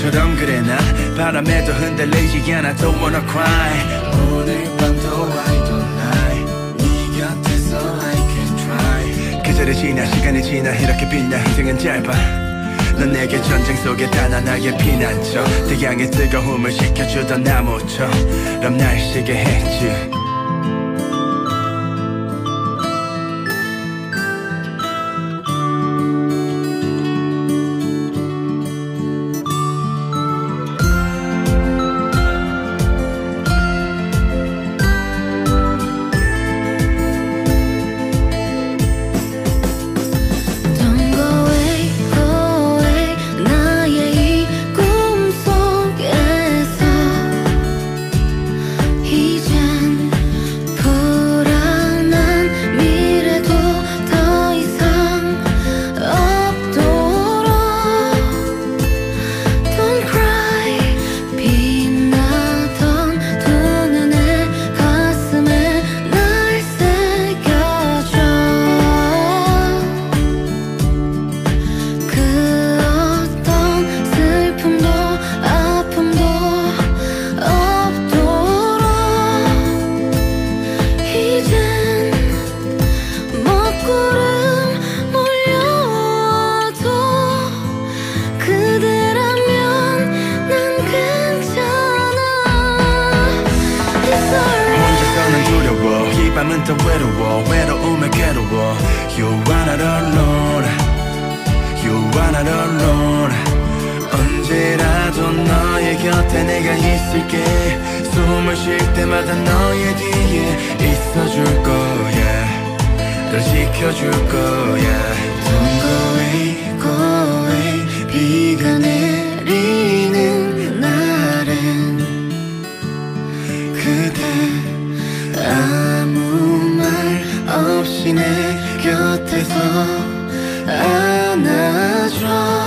그래 난 바람에도 흔들리지 않아. Don't wanna cry. 오늘 밤도 I don't lie. 네 곁에서 I can try. 계절이 지나 시간이 지나 이렇게 빛나 인생은 짧아. 넌 내게 전쟁 속에 단 하나의 피난처. 태양의 뜨거움을 식혀주던 나무처럼 날 쉬게 했지 밤은 더 외로워 외로움에 괴로워. You are not alone. You are not alone. 언제라도 너의 곁에 내가 있을게. 숨을 쉴 때마다 너의 뒤에 있어줄 거야. 널 지켜줄 거야. Don't go away, 곁에서 안아줘.